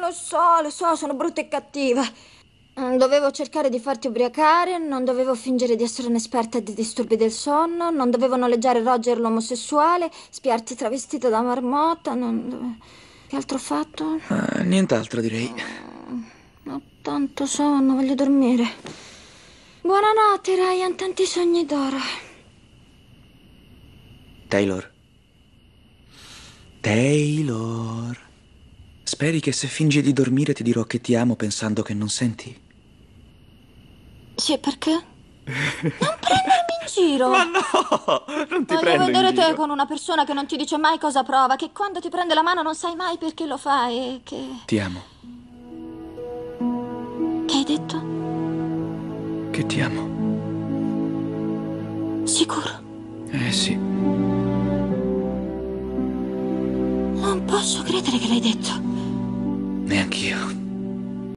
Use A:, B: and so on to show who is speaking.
A: Lo so, lo so, sono brutta e cattiva. Mm, Dovevo cercare di farti ubriacare, non dovevo fingere di essere un'esperta di disturbi del sonno, non dovevo noleggiare Roger l'omosessuale, spiarti travestita da marmotta, non... Che altro ho fatto?
B: Ah, nient'altro, direi.
A: Ho tanto sonno, voglio dormire. Buonanotte, Ryan, tanti sogni d'oro.
B: Taylor. Taylor. Speri che se fingi di dormire ti dirò che ti amo pensando che non senti?
A: Sì, perché? Non prendermi in giro!
B: Ma no! Non ti
A: Voglio
B: prendo in
A: vedere te
B: giro.
A: con una persona che non ti dice mai cosa prova, che quando ti prende la mano non sai mai perché lo fa e che...
B: Ti amo.
A: Che hai detto?
B: Che ti amo.
A: Sicuro?
B: Eh sì.
A: Non posso credere che l'hai detto.
B: Ніяких